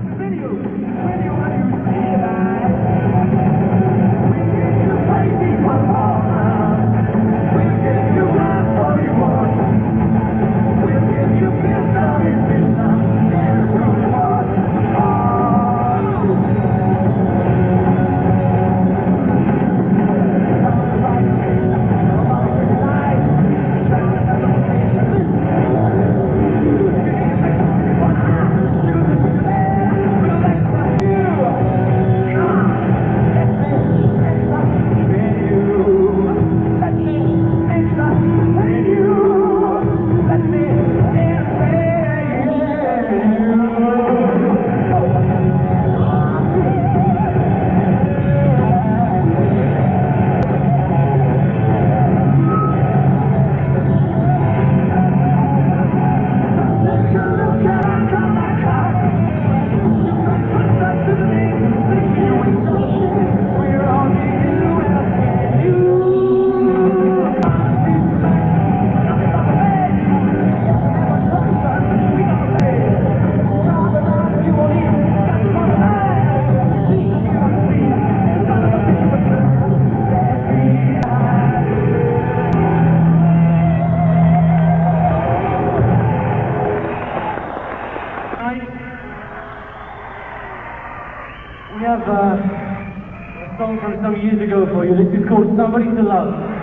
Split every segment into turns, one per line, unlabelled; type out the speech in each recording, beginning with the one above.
Video. Video. We have uh, a song from some years ago for you. This is called Somebody to Love.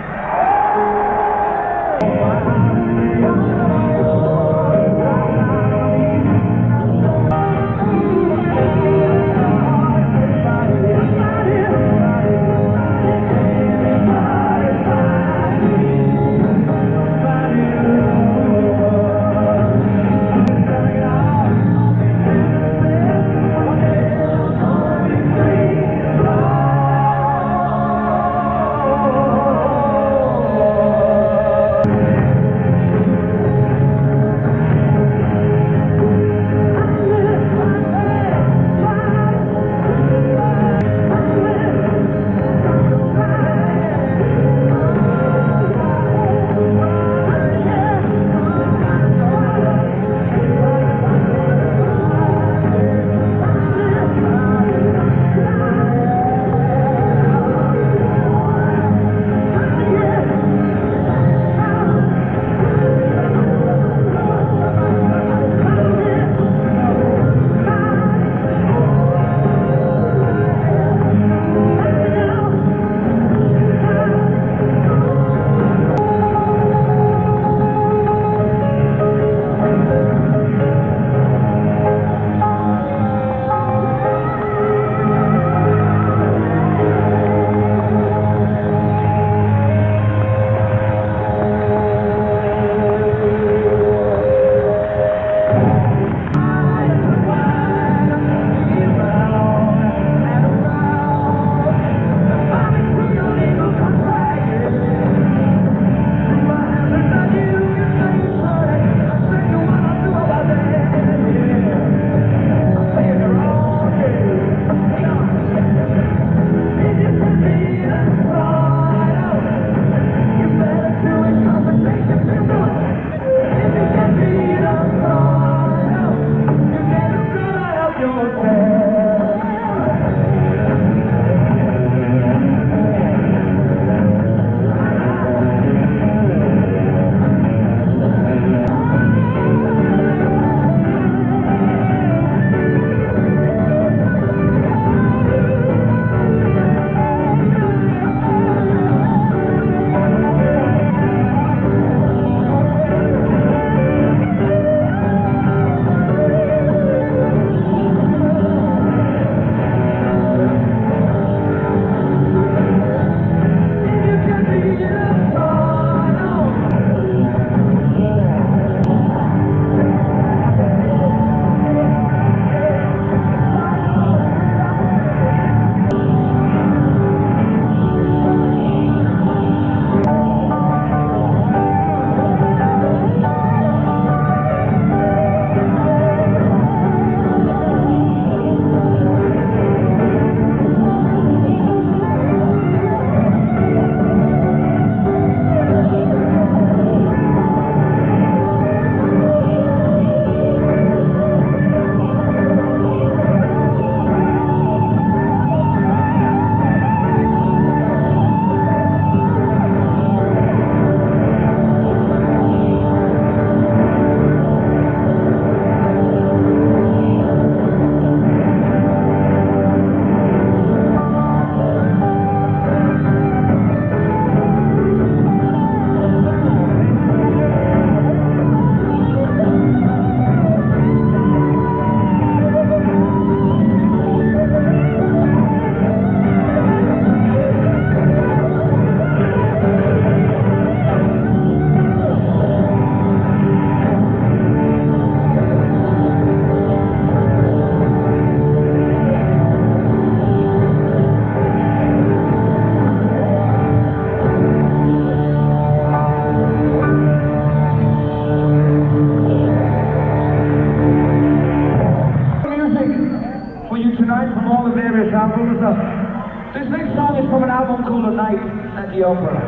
An album called A Night at the Opera.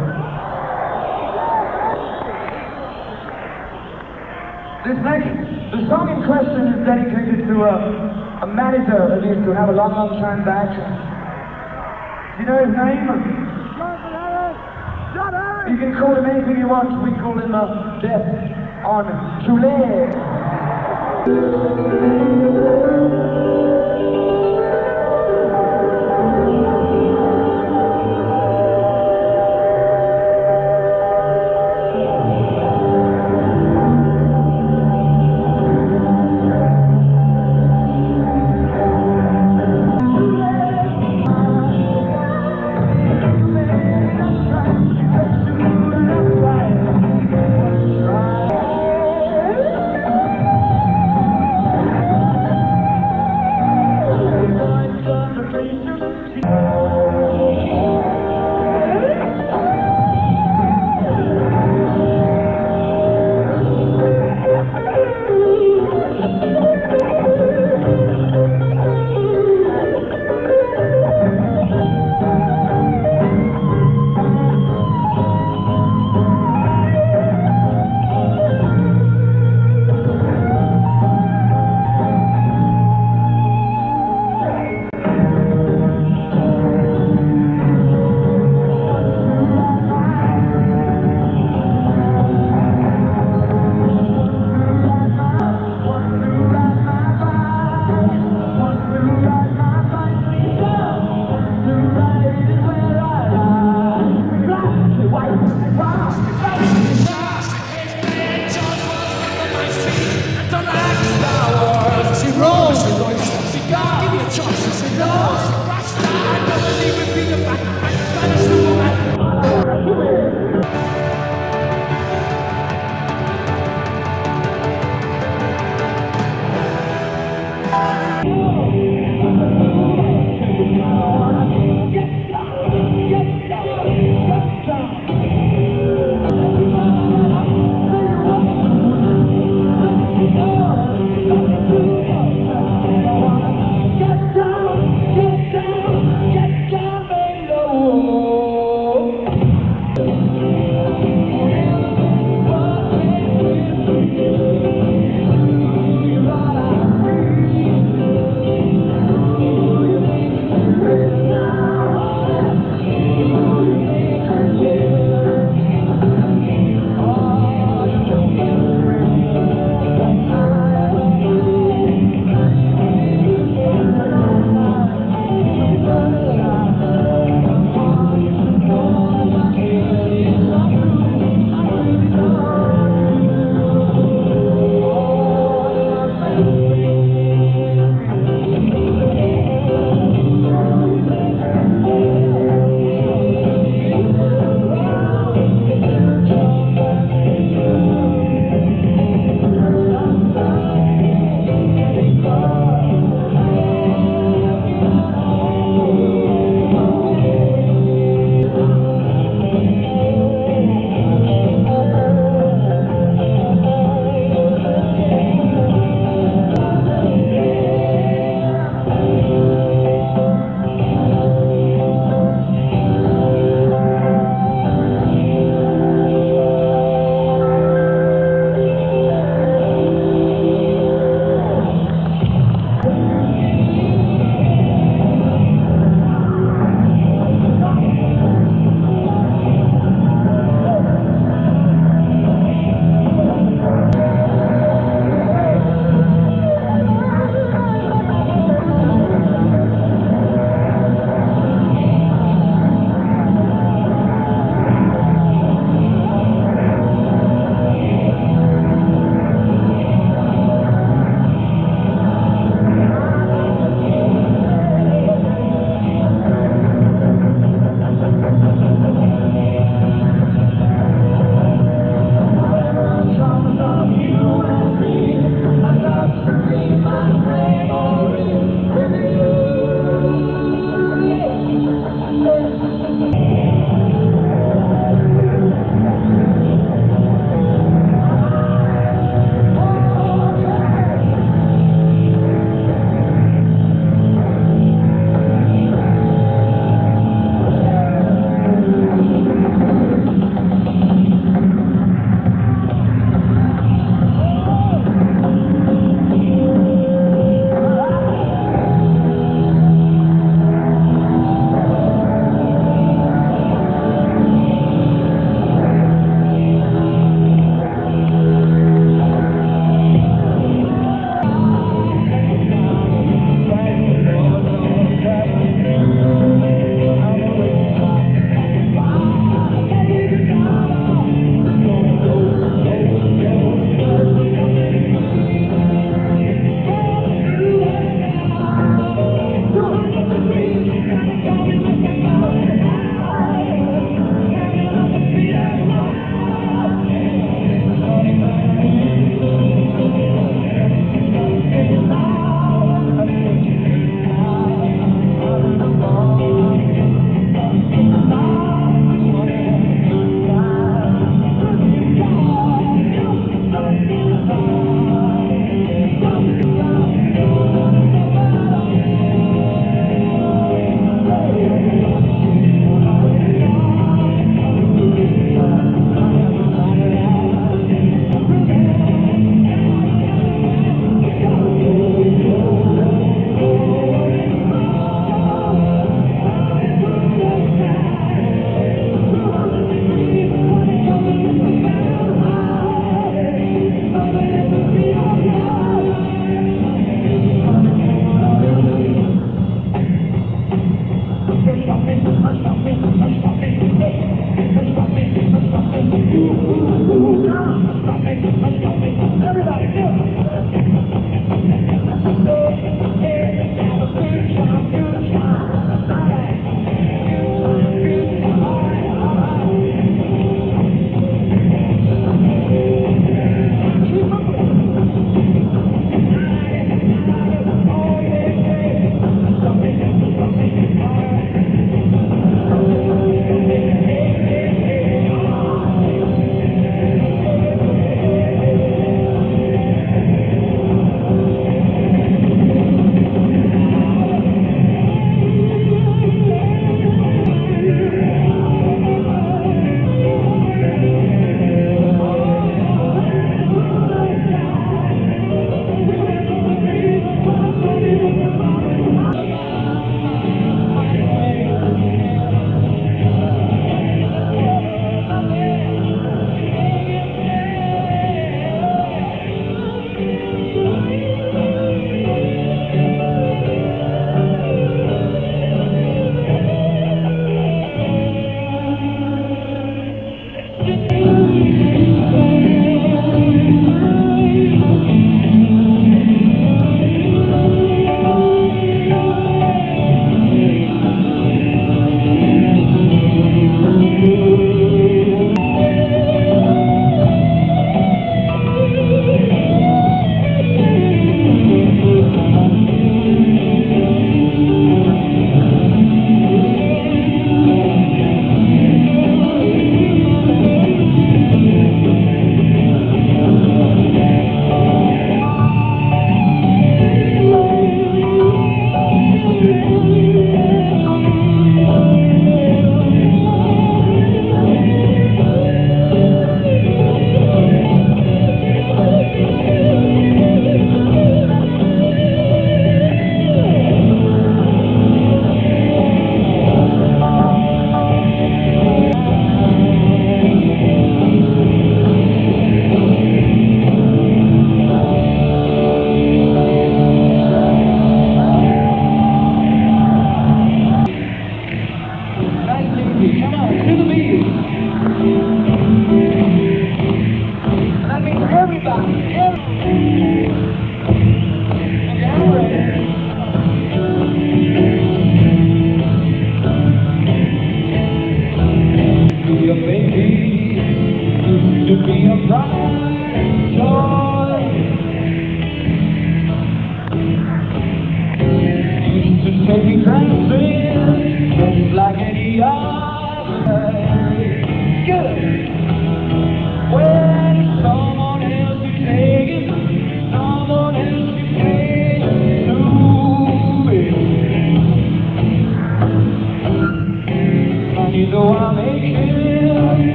This next, the song in question is dedicated to a, a manager that used to have a long, long time back.
Do you know his name?
You can call him anything you want. We call him uh, Death on Two Legs.